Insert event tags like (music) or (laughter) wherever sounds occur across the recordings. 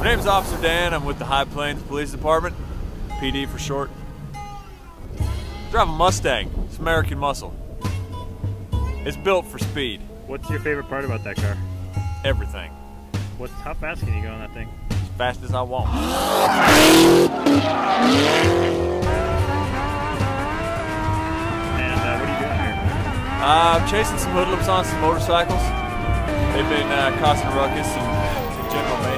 My name's Officer Dan. I'm with the High Plains Police Department, PD for short. Drive a Mustang. It's American muscle. It's built for speed. What's your favorite part about that car? Everything. What? How fast can you go on that thing? As fast as I want. (gasps) And uh, what are you doing here? Uh, I'm chasing some hoodlums on some motorcycles. They've been uh, causing a ruckus and, and general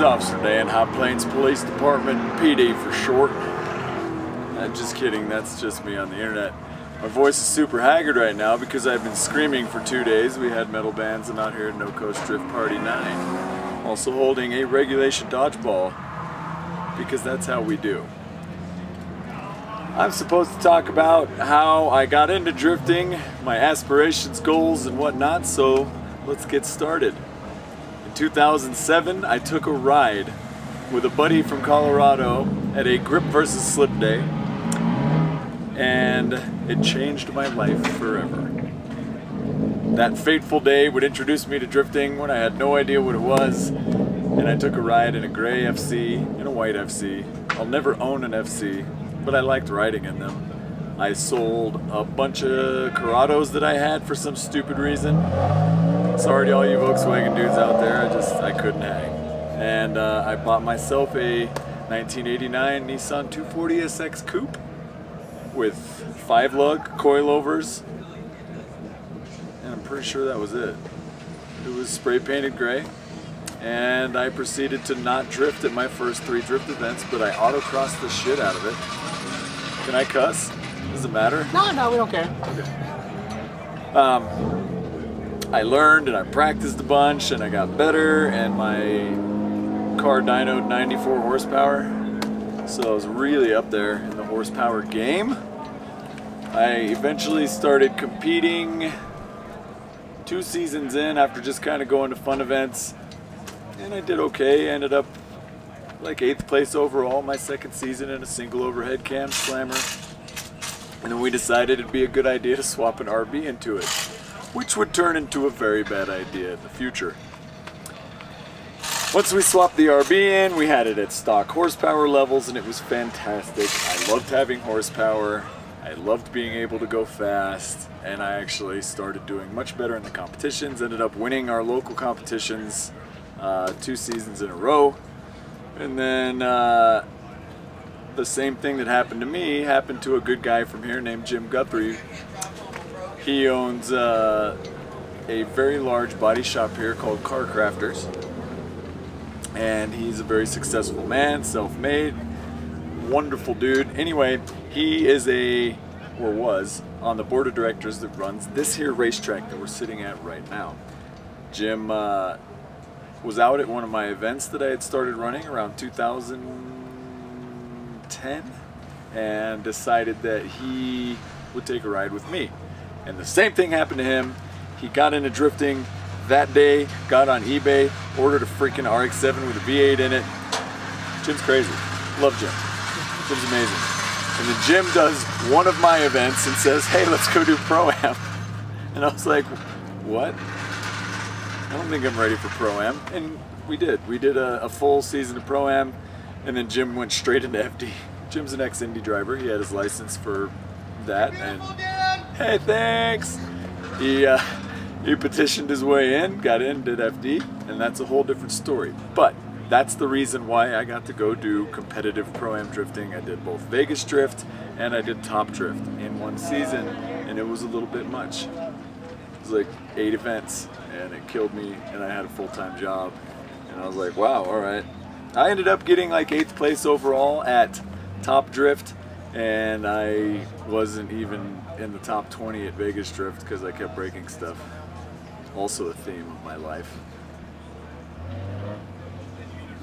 Officer Dan, High Plains Police Department, PD for short. Uh, just kidding, that's just me on the internet. My voice is super haggard right now because I've been screaming for two days. We had metal bands and out here at No Coast Drift Party 9. Also holding a regulation dodgeball because that's how we do. I'm supposed to talk about how I got into drifting, my aspirations, goals, and whatnot, so let's get started. In 2007, I took a ride with a buddy from Colorado at a grip versus slip day, and it changed my life forever. That fateful day would introduce me to drifting when I had no idea what it was, and I took a ride in a gray FC and a white FC. I'll never own an FC, but I liked riding in them. I sold a bunch of Corrados that I had for some stupid reason. Sorry to all you Volkswagen dudes out there, I just, I couldn't hang. And uh, I bought myself a 1989 Nissan 240 SX Coupe with five lug coilovers. And I'm pretty sure that was it. It was spray painted gray. And I proceeded to not drift at my first three drift events, but I autocrossed the shit out of it. Can I cuss? Does it matter? No, no, we don't care. Okay. Um, I learned and I practiced a bunch and I got better and my car dynoed 94 horsepower. So I was really up there in the horsepower game. I eventually started competing two seasons in after just kind of going to fun events and I did okay. Ended up like eighth place overall my second season in a single overhead cam slammer. And then we decided it'd be a good idea to swap an RB into it, which would turn into a very bad idea in the future. Once we swapped the RB in, we had it at stock horsepower levels and it was fantastic. I loved having horsepower. I loved being able to go fast and I actually started doing much better in the competitions, ended up winning our local competitions uh, two seasons in a row. And then uh, the same thing that happened to me happened to a good guy from here named Jim Guthrie. He owns uh, a very large body shop here called Car Crafters. And he's a very successful man, self-made, wonderful dude. Anyway, he is a, or was, on the board of directors that runs this here racetrack that we're sitting at right now. Jim uh, was out at one of my events that I had started running around 2010 and decided that he would take a ride with me. And the same thing happened to him. He got into drifting that day, got on eBay, ordered a freaking RX-7 with a V8 in it. Jim's crazy. Love Jim. Jim's amazing. And then Jim does one of my events and says, hey, let's go do Pro-Am. And I was like, what? I don't think I'm ready for Pro-Am. And we did. We did a, a full season of Pro-Am, and then Jim went straight into FD. Jim's an ex-Indy driver. He had his license for that. And hey, thanks. He uh, he petitioned his way in, got in, did FD, and that's a whole different story. But that's the reason why I got to go do competitive Pro-Am drifting. I did both Vegas Drift and I did Top Drift in one season, and it was a little bit much. It was like eight events, and it killed me, and I had a full-time job. And I was like, wow, all right. I ended up getting like eighth place overall at Top Drift, and I wasn't even in the top 20 at Vegas Drift because I kept breaking stuff. Also a theme of my life.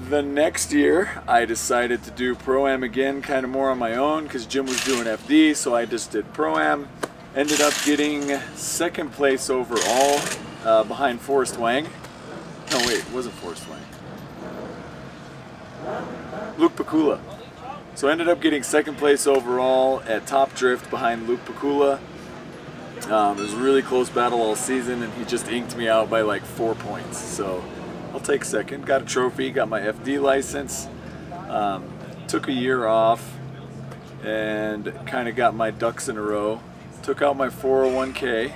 The next year, I decided to do Pro-Am again, kind of more on my own, because Jim was doing FD, so I just did Pro-Am. Ended up getting second place overall uh, behind Forrest Wang. No, wait, it wasn't Forrest Wang. Luke Pacula. So I ended up getting second place overall at Top Drift behind Luke Pacula. Um, it was a really close battle all season, and he just inked me out by like four points. So I'll take second. Got a trophy, got my FD license. Um, took a year off and kind of got my ducks in a row. Took out my 401k.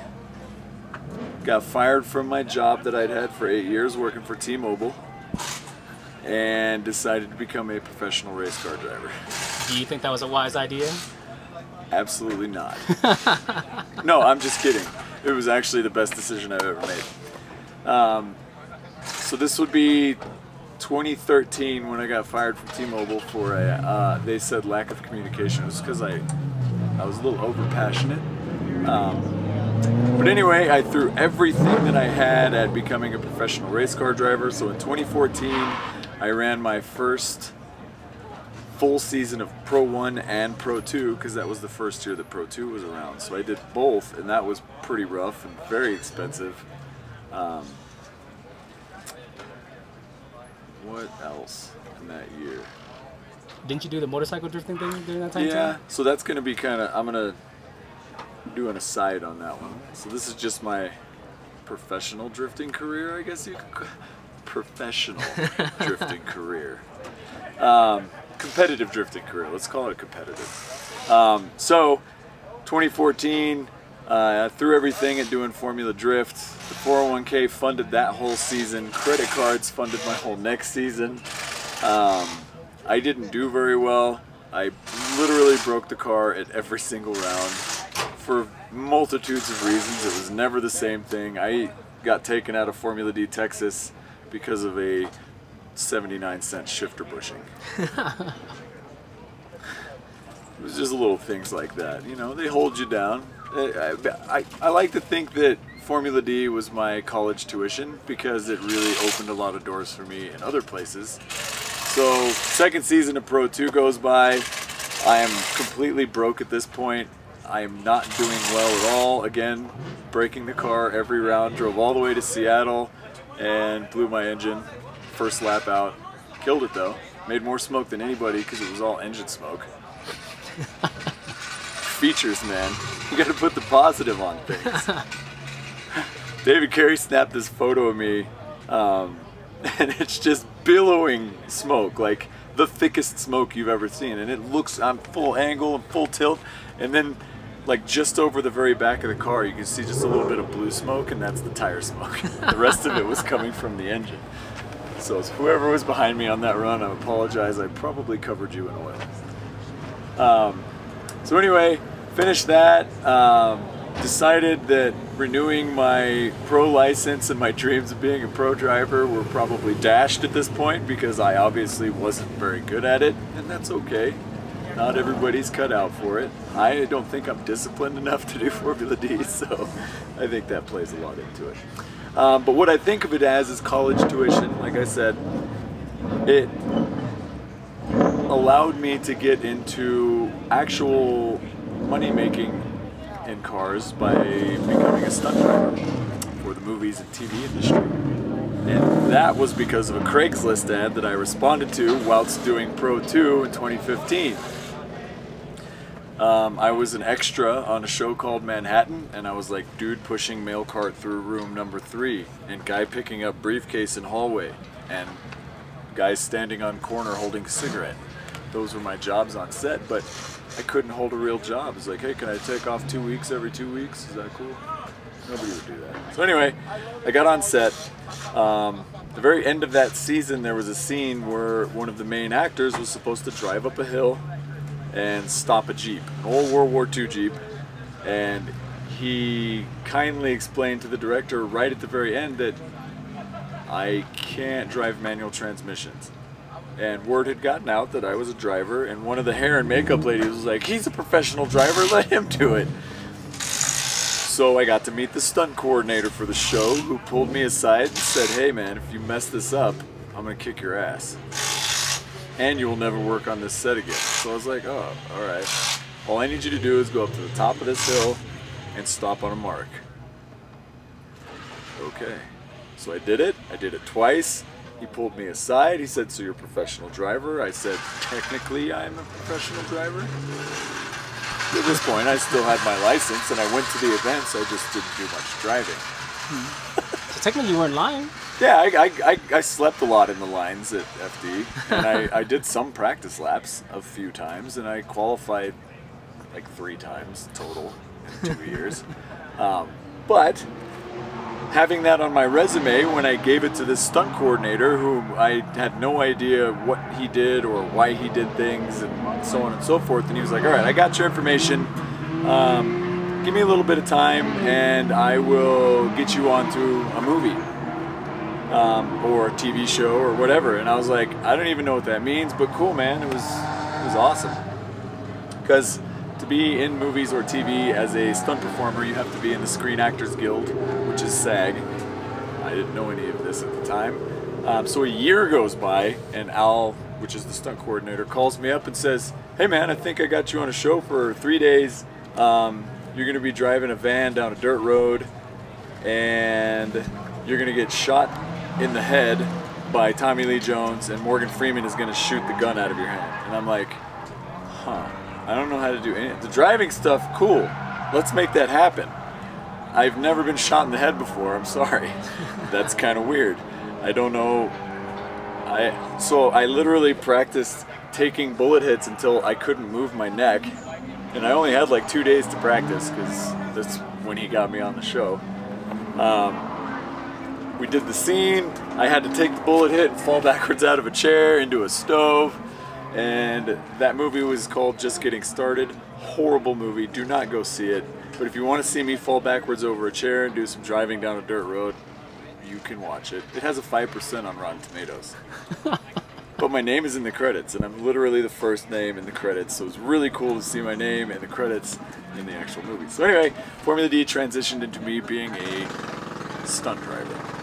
Got fired from my job that I'd had for eight years working for T-Mobile and decided to become a professional race car driver. Do you think that was a wise idea? Absolutely not. (laughs) no, I'm just kidding. It was actually the best decision I've ever made. Um, so this would be 2013 when I got fired from T-Mobile for a, uh, they said lack of communication. It was because I, I was a little over passionate. Um, but anyway, I threw everything that I had at becoming a professional race car driver. So in 2014, I ran my first full season of Pro 1 and Pro 2 because that was the first year that Pro 2 was around. So I did both, and that was pretty rough and very expensive. Um, what else in that year? Didn't you do the motorcycle drifting thing during that time too? Yeah, too? so that's going to be kind of, I'm going to do an aside on that one. So this is just my professional drifting career, I guess you could call professional (laughs) drifting career. Um, competitive drifting career, let's call it competitive. Um, so 2014, uh, I threw everything at doing Formula Drift. The 401k funded that whole season. Credit cards funded my whole next season. Um, I didn't do very well. I literally broke the car at every single round for multitudes of reasons. It was never the same thing. I got taken out of Formula D Texas because of a 79 cent shifter bushing. (laughs) it was just little things like that. You know, they hold you down. I, I, I like to think that Formula D was my college tuition because it really opened a lot of doors for me in other places. So, second season of Pro 2 goes by. I am completely broke at this point. I am not doing well at all. Again, breaking the car every round. Drove all the way to Seattle and blew my engine. First lap out. Killed it though. Made more smoke than anybody because it was all engine smoke. (laughs) Features, man. You gotta put the positive on things. (laughs) David Carey snapped this photo of me, um, (laughs) and it's just billowing smoke, like the thickest smoke you've ever seen. And it looks on full angle and full tilt, and then like just over the very back of the car, you can see just a little bit of blue smoke, and that's the tire smoke. (laughs) the rest of it was coming from the engine. So whoever was behind me on that run, I apologize. I probably covered you in oil. Um, so anyway, finished that. Um, decided that renewing my pro license and my dreams of being a pro driver were probably dashed at this point because I obviously wasn't very good at it, and that's okay. Not everybody's cut out for it. I don't think I'm disciplined enough to do (laughs) Formula D, so I think that plays a lot into it. Um, but what I think of it as is college tuition. Like I said, it allowed me to get into actual money making in cars by becoming a stunt driver for the movies and TV industry. And that was because of a Craigslist ad that I responded to whilst doing Pro 2 in 2015. Um, I was an extra on a show called Manhattan, and I was like dude pushing mail cart through room number three, and guy picking up briefcase in hallway, and guys standing on corner holding a cigarette. Those were my jobs on set, but I couldn't hold a real job. It's like, hey, can I take off two weeks every two weeks? Is that cool? Nobody would do that. So anyway, I got on set. Um, the very end of that season, there was a scene where one of the main actors was supposed to drive up a hill and stop a Jeep, an old World War II Jeep. And he kindly explained to the director right at the very end that I can't drive manual transmissions. And word had gotten out that I was a driver, and one of the hair and makeup ladies was like, he's a professional driver, (laughs) let him do it. So I got to meet the stunt coordinator for the show who pulled me aside and said, hey man, if you mess this up, I'm gonna kick your ass. And you will never work on this set again. So I was like, oh, alright. All I need you to do is go up to the top of this hill and stop on a mark. Okay. So I did it. I did it twice. He pulled me aside. He said, So you're a professional driver? I said, Technically, I'm a professional driver. At this point, I still had my license and I went to the events. I just didn't do much driving. So technically, you weren't lying. Yeah, I, I, I, slept a lot in the lines at FD, and I, (laughs) I did some practice laps a few times, and I qualified like three times total in two (laughs) years. Um, but having that on my resume when I gave it to this stunt coordinator, who I had no idea what he did or why he did things, and so on and so forth, and he was like, "All right, I got your information." Um, Give me a little bit of time, and I will get you onto a movie um, or a TV show or whatever. And I was like, I don't even know what that means, but cool, man. It was it was awesome. Because to be in movies or TV as a stunt performer, you have to be in the Screen Actors Guild, which is SAG. I didn't know any of this at the time. Um, so a year goes by, and Al, which is the stunt coordinator, calls me up and says, "Hey, man, I think I got you on a show for three days. Um, you're going to be driving a van down a dirt road, and you're going to get shot in the head by Tommy Lee Jones, and Morgan Freeman is going to shoot the gun out of your hand. And I'm like, huh, I don't know how to do any. The driving stuff, cool. Let's make that happen. I've never been shot in the head before. I'm sorry. (laughs) That's kind of weird. I don't know. I so I literally practiced taking bullet hits until I couldn't move my neck, and I only had like two days to practice because that's when he got me on the show. Um, we did the scene. I had to take the bullet hit and fall (laughs) backwards out of a chair into a stove. And that movie was called Just Getting Started. Horrible movie. Do not go see it. But if you want to see me fall backwards over a chair and do some driving down a dirt road, you can watch it. It has a 5% on Rotten Tomatoes. (laughs) but my name is in the credits, and I'm literally the first name in the credits. So it's really cool to see my name in the credits in the actual movie. So anyway, Formula D transitioned into me being a stunt driver,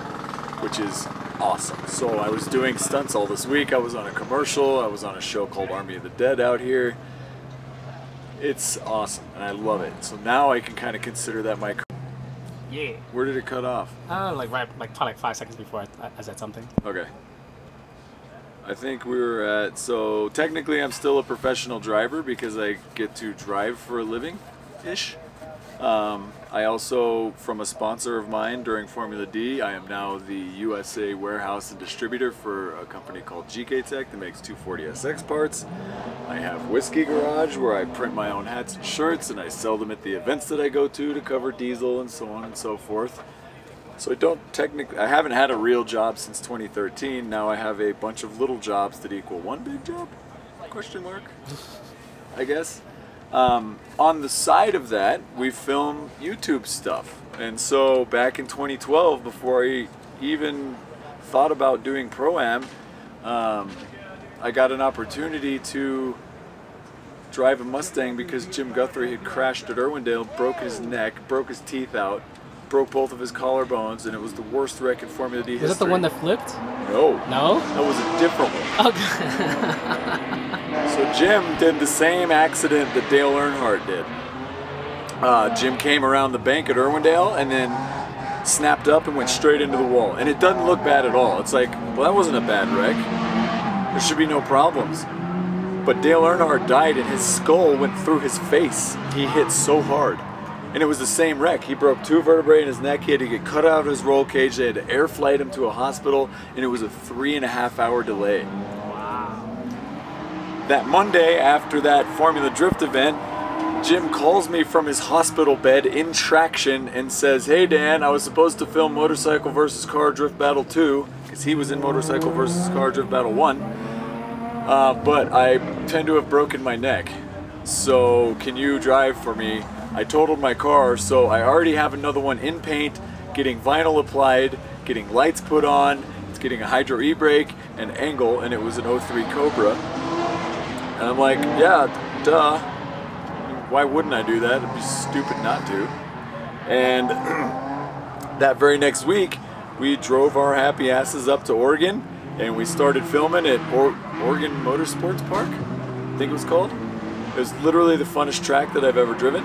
which is awesome. So I was doing stunts all this week. I was on a commercial. I was on a show called Army of the Dead out here. It's awesome, and I love it. So now I can kind of consider that my. Yeah. Where did it cut off? Uh, like right, like probably like five seconds before I, I said something. Okay. I think we were at, so technically I'm still a professional driver because I get to drive for a living ish. Um, I also, from a sponsor of mine during Formula D, I am now the USA warehouse and distributor for a company called GK Tech that makes 240SX parts. I have Whiskey Garage where I print my own hats and shirts and I sell them at the events that I go to to cover diesel and so on and so forth. So I don't technically, I haven't had a real job since 2013. Now I have a bunch of little jobs that equal one big job? Question mark. I guess. Um, on the side of that, we film YouTube stuff. And so back in 2012, before I even thought about doing Pro-Am, um, I got an opportunity to drive a Mustang because Jim Guthrie had crashed at Irwindale, broke his neck, broke his teeth out, broke both of his collarbones, and it was the worst wreck in Formula D Was history. it the one that flipped? No. No. That was a different one. (laughs) Okay. So Jim did the same accident that Dale Earnhardt did. Uh, Jim came around the bank at Irwindale and then snapped up and went straight into the wall. And it doesn't look bad at all. It's like, well, that wasn't a bad wreck. There should be no problems. But Dale Earnhardt died and his skull went through his face. He hit so hard. And it was the same wreck. He broke two vertebrae in his neck. He had to get cut out of his roll cage. They had to air flight him to a hospital. And it was a three and a half hour delay. That Monday after that Formula Drift event, Jim calls me from his hospital bed in traction and says, Hey Dan, I was supposed to film Motorcycle vs. Car Drift Battle 2, because he was in Motorcycle vs. Car Drift Battle 1, uh, but I tend to have broken my neck. So can you drive for me? I totaled my car, so I already have another one in paint, getting vinyl applied, getting lights put on, it's getting a hydro e-brake and angle, and it was an 03 Cobra. And I'm like, yeah, duh. Why wouldn't I do that? It'd be stupid not to. And (clears throat) that very next week, we drove our happy asses up to Oregon and we started filming at or- Oregon Motorsports Park, I think it was called. It was literally the funnest track that I've ever driven.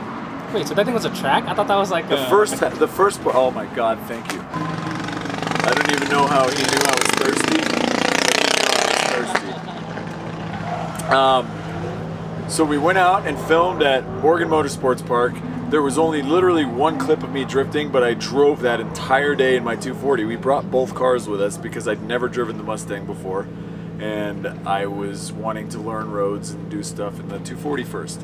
Wait, so that thing was a track? I thought that was like The a, first, the first, part- oh my God, thank you. I don't even know how he knew I was thirsty, but he knew I was thirsty. Um, so we went out and filmed at Oregon Motorsports Park. There was only literally one clip of me drifting, but I drove that entire day in my 240. We brought both cars with us because I'd never driven the Mustang before, and I was wanting to learn roads and do stuff in the 240 first.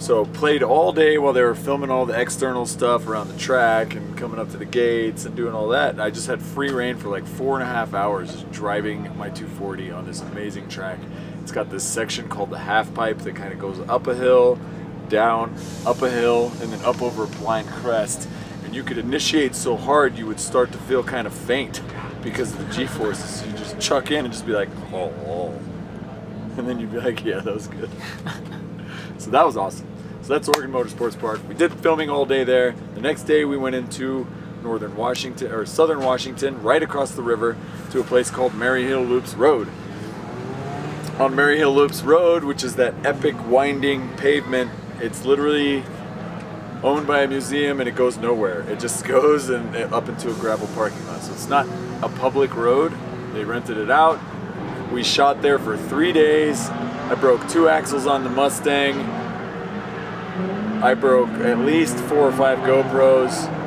So played all day while they were filming all the external stuff around the track and coming up to the gates and doing all that. And I just had free reign for like four and a half hours driving my 240 on this amazing track. It's got this section called the half pipe that kind of goes up a hill, down, up a hill, and then up over a blind crest. And you could initiate so hard you would start to feel kind of faint because of the G-forces. You just chuck in and just be like, oh, oh. And then you'd be like, yeah, that was good. so that was awesome. So that's Oregon Motorsports Park. We did filming all day there. The next day we went into northern Washington, or southern Washington, right across the river to a place called Maryhill Loops Road. On Maryhill Loops Road, which is that epic winding pavement, it's literally owned by a museum and it goes nowhere. It just (laughs) goes and up into a gravel parking lot. So it's not a public road. They rented it out. We shot there for three days. I broke two axles on the Mustang. I broke at least four or five GoPros.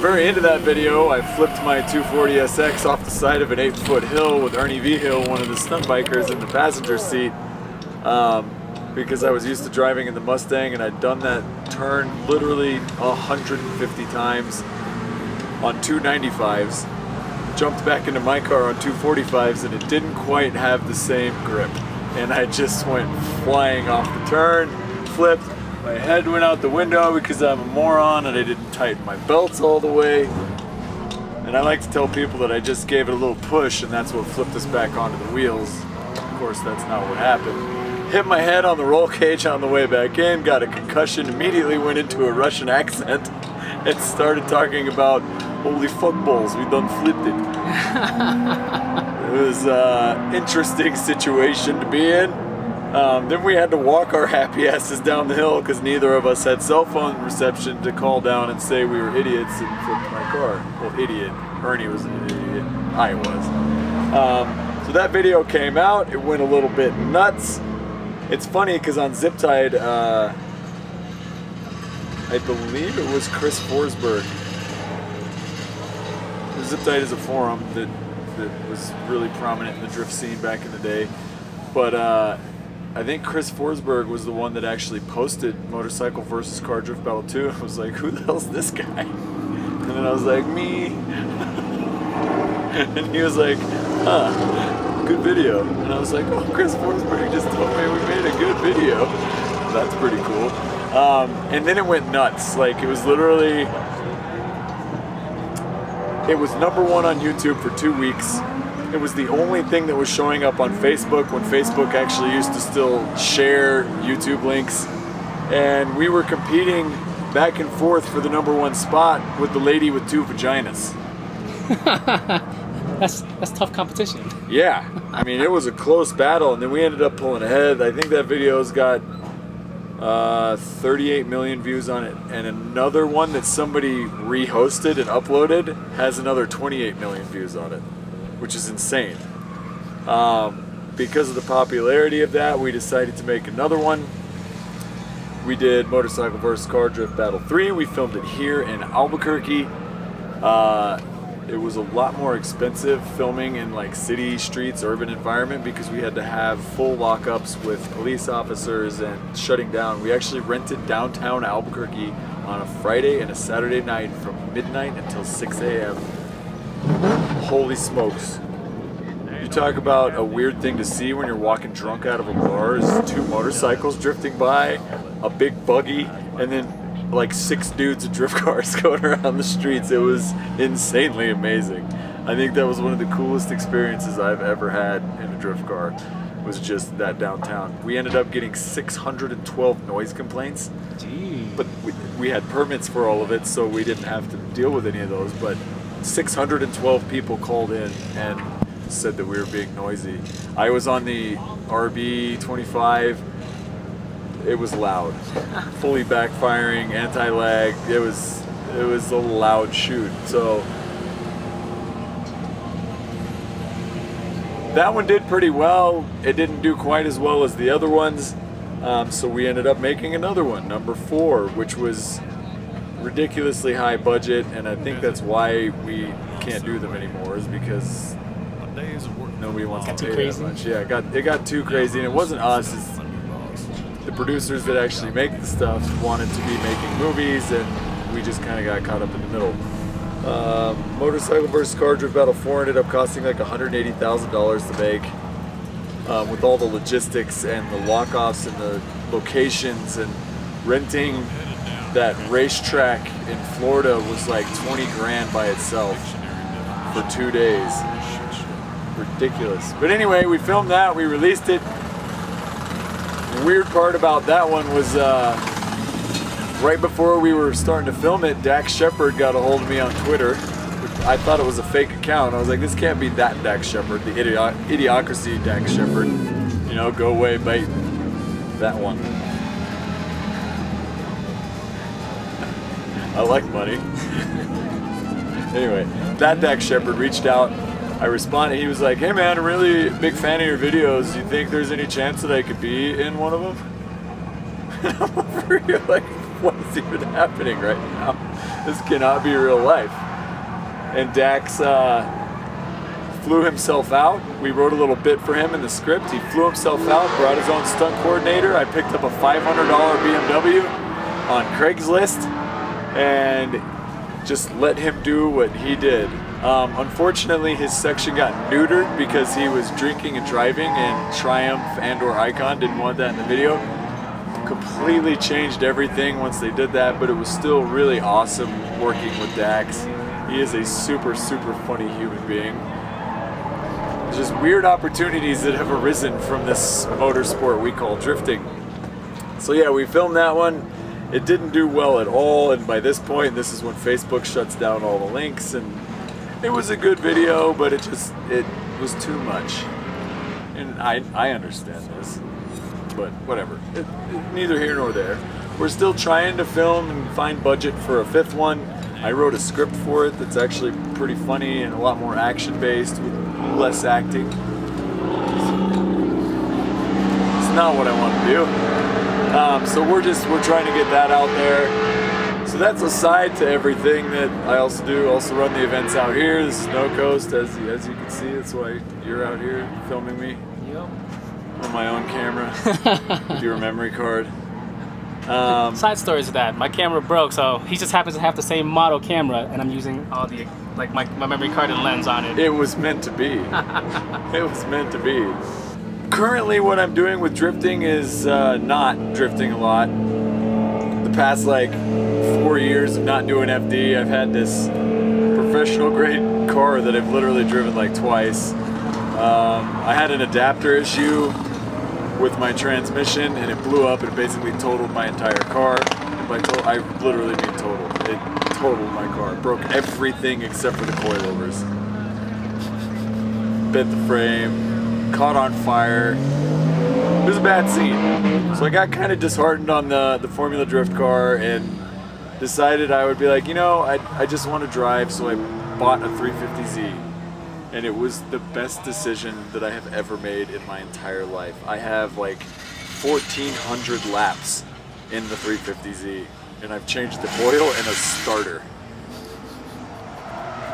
Very end of that video, I flipped my 240SX off the side of an 8 foot hill with Ernie Vigil, one of the stunt bikers, in the passenger seat. Um, because I was used to driving in the Mustang and I'd done that turn literally 150 times on 295s. Jumped back into my car on 245s and it didn't quite have the same grip. And I just went flying off the turn, flipped, my head went out the window because I'm a moron and I didn't tighten my belts all the way. And I like to tell people that I just gave it a little push and that's what flipped us back onto the wheels. Of course, that's not what happened. Hit my head on the roll cage on the way back in, got a concussion, immediately went into a Russian (laughs) accent and started talking about holy fuck balls, we done flipped it. (laughs) it was an interesting situation to be in. Um, then we had to walk our happy asses down the hill because neither of us had cell phone reception to call down and say we were idiots and flipped my car. Well, idiot. Ernie was an idiot. I was. Um, so that video came out. It went a little bit nuts. It's funny because on Ziptide, uh, I believe it was Chris Forsberg. Ziptide is a forum that, that was really prominent in the drift scene back in the day. But uh, I think Chris Forsberg was the one that actually posted Motorcycle versus Car Drift Battle 2. (laughs) I was like, who the hell's this guy? (laughs) And then I was like, me. (laughs) and he was like, huh, good video. And I was like, oh, Chris Forsberg just told me we made a good video. That's pretty cool. Um, and then it went nuts. Like, it was literally, it was number one on YouTube for two weeks. It was the only thing that was showing up on Facebook when Facebook actually used to still share YouTube links. And we were competing back and forth for the number one spot with the lady with two vaginas. (laughs) that's that's tough competition. Yeah, I mean it was a close battle, and then we ended up pulling ahead. I think that video's got uh, 38 million views on it, and another one that somebody rehosted and uploaded has another 28 million views on it which is insane. Um, because of the popularity of that, we decided to make another one. We did Motorcycle vs. Car Drift Battle 3. We filmed it here in Albuquerque. Uh, it was a lot more expensive filming in like city streets, urban environment because we had to have full lockups with police officers and shutting down. We actually rented downtown Albuquerque on a Friday and a Saturday night from midnight until 6 a.m. Holy smokes. You talk about a weird thing to see when you're walking drunk out of a bar is two motorcycles drifting by, a big buggy, and then like six dudes in drift (laughs) cars going around the streets. It was insanely amazing. I think that was one of the coolest experiences I've ever had in a drift car was just that downtown. We ended up getting 612 noise complaints. Gee. But we, we had permits for all of it, so we didn't have to deal with any of those. But 612 people called in and said that we were being noisy. I was on the RB 25. It was loud, fully backfiring, anti-lag. It was it was a loud shoot. So that one did pretty well. It didn't do quite as well as the other ones. Um, so we ended up making another one, number four, which was ridiculously high budget, and I think that's why we can't do them anymore, is because nobody wants Got to too pay crazy? that much. Yeah, it got it got too crazy, and it wasn't us. The producers that actually make the stuff wanted to be making movies, and we just kind of got caught up in the middle. Um, Motorcycle versus Car Drift Battle 4 ended up costing like $180,000 to make um, with all the logistics and the lockoffs and the locations and renting that racetrack in Florida was like 20 grand by itself for two days. Ridiculous. But anyway, we filmed that, we released it. Weird part about that one was uh, right before we were starting to film it, Dax Shepard got a hold of me on Twitter. I thought it was a fake account. I was like, this can't be that Dax Shepard, the idiot, idiocracy Dax Shepard. You know, go away, bite that one. (laughs) I like money. (laughs) anyway, that Dax Shepard reached out. I responded. He was like, "Hey man, really big fan of your videos. Do you think there's any chance that I could be in one of them?" (laughs) And I'm over here like, "What is even happening right now? This cannot be real life." And Dax uh, flew himself out. We wrote a little bit for him in the script. He flew himself out, brought his own stunt coordinator. I picked up a $500 BMW on Craigslist and just let him do what he did. Um, unfortunately, his section got neutered because he was drinking and driving, and Triumph and or Icon didn't want that in the video. Completely changed everything once they did that, but it was still really awesome working with Dax. He is a super, super funny human being. Just weird opportunities that have arisen from this motorsport we call drifting. So yeah, we filmed that one. It didn't do well at all, and by this point, this is when Facebook shuts down all the links, and it was a good video, but it just, it was too much. And I, I understand this, but whatever. It, it- neither here nor there. We're still trying to film and find budget for a fifth one. I wrote a script for it that's actually pretty funny and a lot more action-based with less acting. It's not what I want to do. Um, so we're just we're trying to get that out there. So that's a side to everything that I also do. Also run the events out here. The Snow Coast, as you, as you can see, that's why you're out here filming me Yep. on my own camera (laughs) with your memory card. Um, Side story is that my camera broke, so he just happens to have the same model camera, and I'm using all the like my, my memory card and lens on it. It was meant to be. (laughs) it was meant to be. Currently, what I'm doing with drifting is uh, not drifting a lot. The past like years of not doing FD, I've had this professional grade car that I've literally driven like twice. Um, I had an adapter issue with my transmission and it blew up and basically totaled my entire car. By I literally mean totaled. It totaled my car. Broke everything except for the coilovers bent the frame, caught on fire. It was a bad scene. So I got kind of disheartened on the, the Formula Drift car and decided I would be like, you know, I, I just want to drive, so I bought a 350Z. And it was the best decision that I have ever made in my entire life. I have like 1,400 laps in the 350Z, and I've changed the oil and a starter.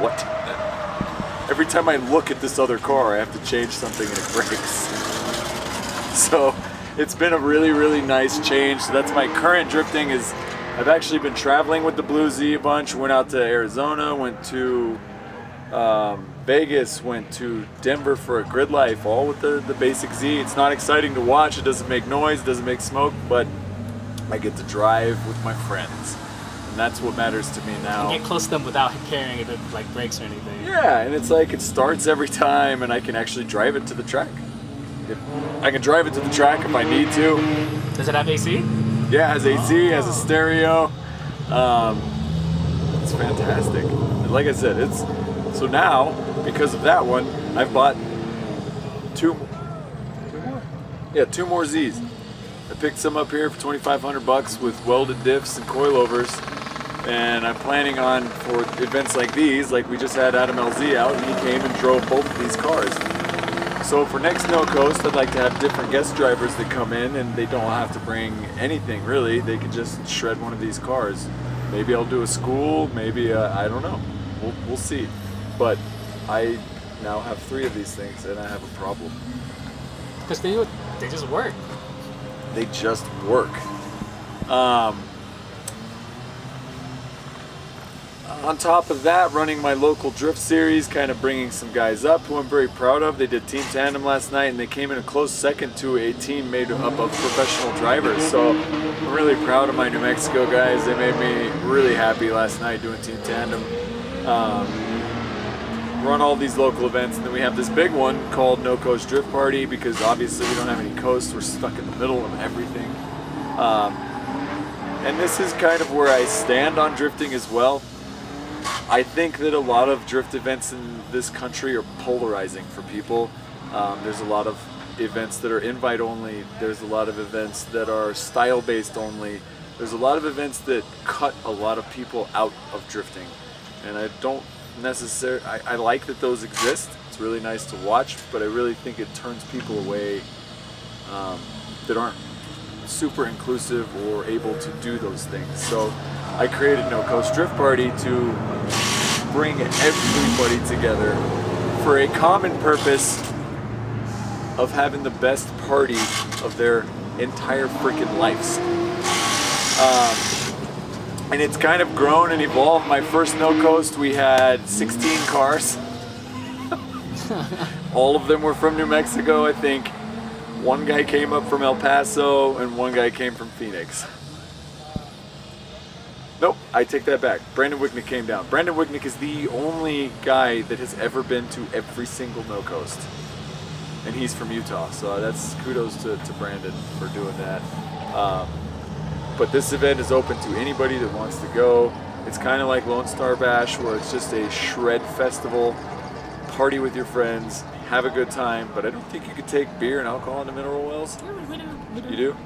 What? every time I look at this other car, I have to change something and it breaks. (laughs) So it's been a really, really nice change. So that's my current drifting is I've actually been traveling with the Blue Z a bunch. Went out to Arizona, went to um, Vegas, went to Denver for a grid life, all with the, the basic Z. It's not exciting to watch. It doesn't make noise, it doesn't make smoke, but I get to drive with my friends. And that's what matters to me now. Get close to them without carrying it if like breaks or anything. Yeah, and it's like it starts every time, and I can actually drive it to the track. If I can drive it to the track if I need to. Does it have AC? Yeah, it has AC, has a stereo. Um, it's fantastic. And like I said, it's so now because of that one, I've bought two, two more. Yeah, two more Z's. I picked some up here for 2,500 bucks with welded diffs and coilovers. And I'm planning on for events like these, like we just had Adam LZ out, and he came and drove both of these cars. So for next No Coast, I'd like to have different guest drivers that come in and they don't have to bring anything really. They can just shred one of these cars. Maybe I'll do a school, maybe uh, I don't know. We'll, we'll see. But I now have three of these things and I have a problem. Because they they just work. They just work. Um, on top of that, running my local drift series, kind of bringing some guys up who I'm very proud of. They did Team Tandem last night and they came in a close second to a team made up of professional drivers. So I'm really proud of my New Mexico guys. They made me really happy last night doing Team Tandem. Um, run all these local events and then we have this big one called No Coast Drift Party because obviously we don't have any coasts. We're stuck in the middle of everything. Um, and this is kind of where I stand on drifting as well. I think that a lot of drift events in this country are polarizing for people. Um, there's a lot of events that are invite only. There's a lot of events that are style based only. There's a lot of events that cut a lot of people out of drifting. And I don't necessarily, I, I like that those exist. It's really nice to watch, but I really think it turns people away um, that aren't super inclusive or able to do those things. So I created No Coast Drift Party to bring everybody together for a common purpose of having the best party of their entire freaking lives. Um, and it's kind of grown and evolved. My first No Coast, we had 16 cars. (laughs) All of them were from New Mexico, I think. One guy came up from El Paso and one guy came from Phoenix. I take that back. Brandon Wicknick came down. Brandon Wicknick is the only guy that has ever been to every single no coast. And he's from Utah, so that's kudos to, to Brandon for doing that. Um, but this event is open to anybody that wants to go. It's kind of like Lone Star Bash, where it's just a shred festival, party with your friends, have a good time. But I don't think you could take beer and alcohol into Mineral Wells. Yeah, we, we do, we do. You do?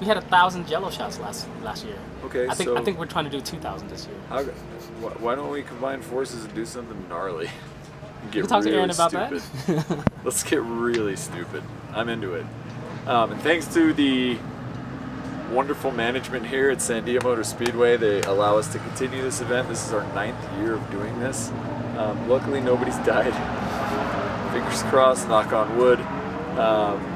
We had a thousand Jello shots last last year. Okay, I think so I think we're trying to do two thousand this year. how, wh- why don't we combine forces and do something gnarly? (laughs) Get can talk to Aaron about stupid. that. (laughs) Let's get really stupid. I'm into it. Um, and thanks to the wonderful management here at Sandia Motor Speedway, they allow us to continue this event. This is our ninth year of doing this. Um, luckily, nobody's (laughs) died. Fingers crossed, knock on wood. Um,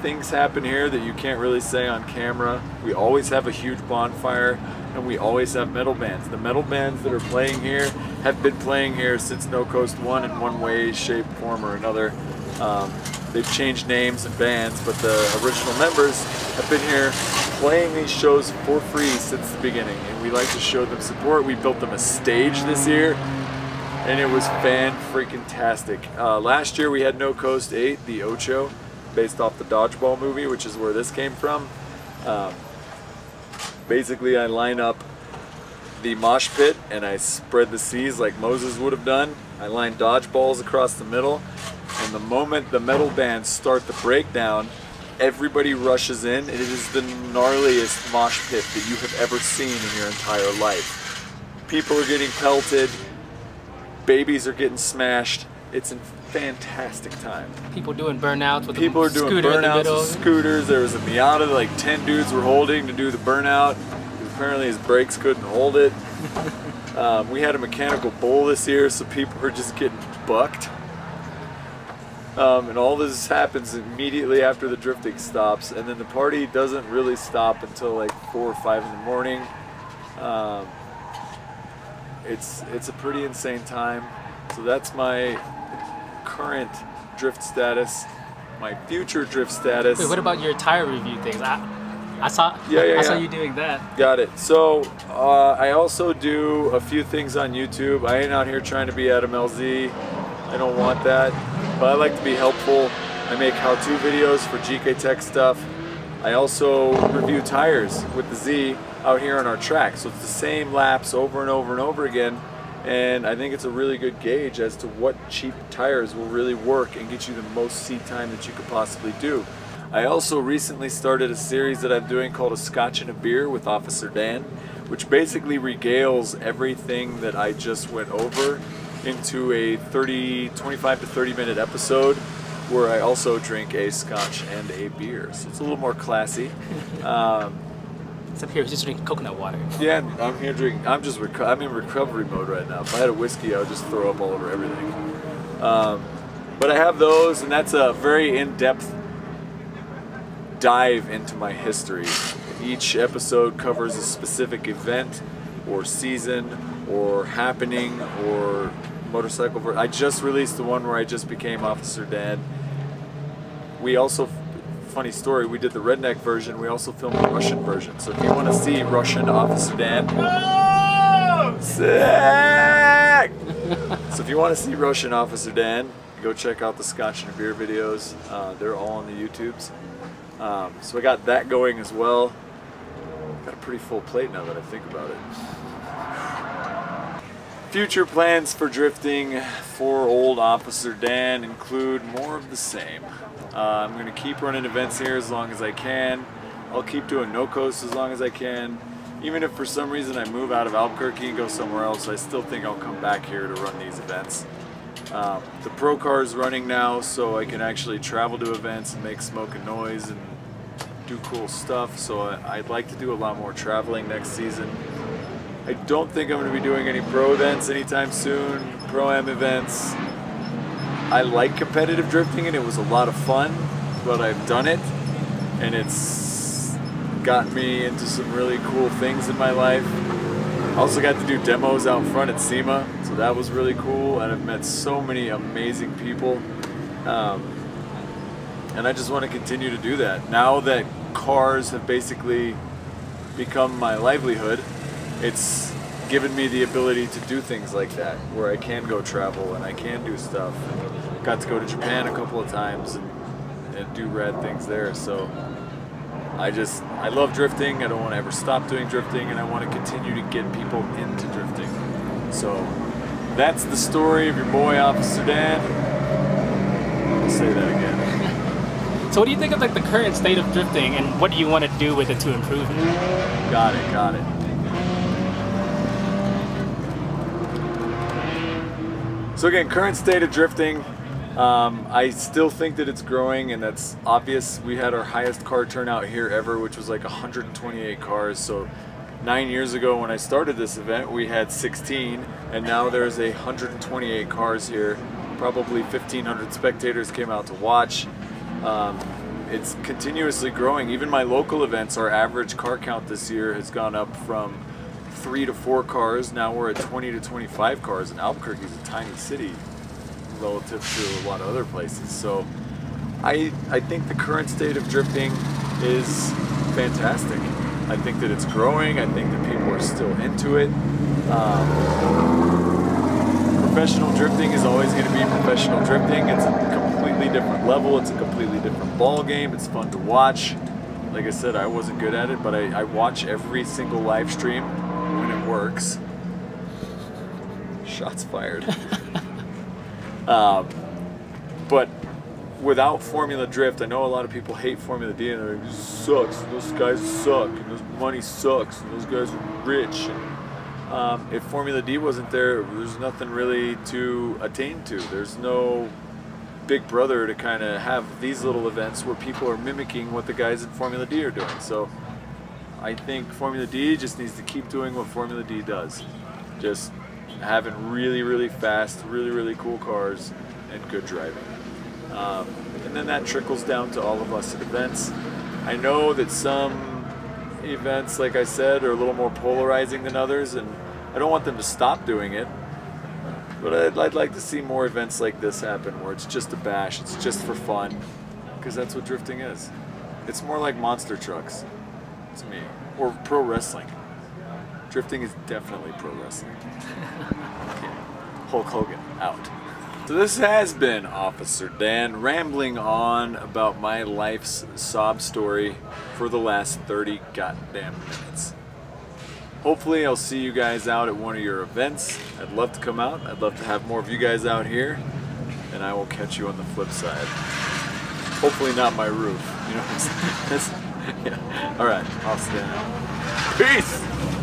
things happen here that you can't really say on camera. We always have a huge bonfire and we always have metal bands. The metal bands that are playing here have been playing here since No Coast 1 in one way, shape, form, or another. Um, they've changed names and bands, but the original members have been here playing these shows for free since the beginning, and we like to show them support. We built them a stage this year, and it was fan freaking tastic. Uh, last year we had No Coast 8, the Ocho, based off the Dodgeball movie, which is where this came from. Um, basically, I line up the mosh pit and I spread the seas like Moses would have done. I line dodgeballs across the middle, and the moment the metal bands start the breakdown, everybody rushes in. It is the gnarliest mosh pit that you have ever seen in your entire life. People are getting pelted, babies are getting smashed. It's fantastic time. People doing burnouts with People the are doing burnouts with scooters. There was a Miata that like 10 dudes were holding to do the burnout. Apparently his brakes couldn't hold it. (laughs) Um, we had a mechanical bull this year, so people were just getting bucked. Um, and all this happens immediately after the drifting stops, and then the party doesn't really stop until like four or five in the morning. Um, it's it's a pretty insane time. So that's my current drift status. My future drift status. Wait, what about your tire review things? I, I saw. Yeah, yeah, I saw yeah. you doing that. Got it. So uh, I also do a few things on YouTube. I ain't out here trying to be Adam LZ. I don't want that. But I like to be helpful. I make how-to videos for GK Tech stuff. I also review tires with the Z out here on our track. So it's the same laps over and over and over again. And I think it's a really good gauge as to what cheap tires will really work and get you the most seat time that you could possibly do. I also recently started a series that I'm doing called A Scotch and a Beer with Officer Dan, which basically regales everything that I just went over into a 30, 25 to 30 minute episode where I also drink a scotch and a beer. So it's a little more classy. (laughs) Um, Except here, he's just drinking coconut water. yeah, I'm here drinking. I'm just reco- I'm in recovery mode right now. If I had a whiskey, I would just throw up all over everything. Um, but I have those, and that's a very in-depth dive into my history. Each episode covers a specific event, or season, or happening, or motorcycle. I just released the one where I just became Officer Dan. We also funny story, we did the redneck version, we also filmed the Russian version. So if you want to see Russian Officer Dan, sick! (laughs) so if you want to see Russian Officer Dan, go check out the Scotch and Beer videos. Uh, they're all on the YouTubes. Um, so I got that going as well. Got a pretty full plate now that I think about it. Future plans for drifting for old Officer Dan include more of the same. Uh, I'm going to keep running events here as long as I can. I'll keep doing no coast as long as I can. Even if for some reason I move out of Albuquerque and go somewhere else, I still think I'll come back here to run these events. Um, the pro car is running now, so I can actually travel to events and make smoke and noise and do cool stuff. So I, I'd like to do a lot more traveling next season. I don't think I'm going to be doing any pro events anytime soon, pro am events. I like competitive drifting and it was a lot of fun, but I've done it and it's got me into some really cool things in my life. I also got to do demos out front at SEMA, so that was really cool and I've met so many amazing people. Um, and I just want to continue to do that. Now that cars have basically become my livelihood, it's given me the ability to do things like that, where I can go travel and I can do stuff. Got to go to Japan a couple of times and, and do rad things there. So I just, I love drifting. I don't want to ever stop doing drifting, and I want to continue to get people into drifting. So that's the story of your boy, Officer Dan. I'll say that again. (laughs) So what do you think of like the current state of drifting and what do you want to do with it to improve it? Got it, got it. So again, current state of drifting, um, I still think that it's growing and that's obvious. We had our highest car turnout here ever, which was like 128 cars. So nine years ago when I started this event, we had 16 and now there's a 128 cars here. Probably 1,500 spectators came out to watch. Um, it's continuously growing. Even my local events, our average car count this year has gone up from three to four cars. Now we're at 20 to 25 cars, and Albuquerque is a tiny city relative to a lot of other places. So I, I think the current state of drifting is fantastic. I think that it's growing. I think that people are still into it. Um, professional drifting is always going to be professional drifting. It's a completely different level. It's a completely different ball game. It's fun to watch. Like I said, I wasn't good at it, but I, I watch every single live stream when it works. Shots fired. (laughs) um, but without Formula Drift, I know a lot of people hate Formula D and they're like, this sucks, and those guys suck, and this money sucks, and those guys are rich. And, um, if Formula D wasn't there, there's nothing really to attain to. There's no big brother to kind of have these little events where people are mimicking what the guys in Formula D are doing. So I think Formula D just needs to keep doing what Formula D does. Just having really, really fast, really, really cool cars and good driving. Um, and then that trickles down to all of us at events. I know that some events, like I said, are a little more polarizing than others, and I don't want them to stop doing it. But I'd, I'd like to see more events like this happen where it's just a bash, it's just for fun, because that's what drifting is. It's more like monster trucks to me, or pro wrestling. Drifting is definitely pro wrestling. Okay. (laughs) Hulk Hogan out. So this has been Officer Dan rambling on about my life's sob story for the last 30 goddamn minutes. Hopefully I'll see you guys out at one of your events. I'd love to come out. I'd love to have more of you guys out here. And I will catch you on the flip side. Hopefully not my roof. You know what I'm saying? (laughs) yeah. Alright, I'll stand out. Peace!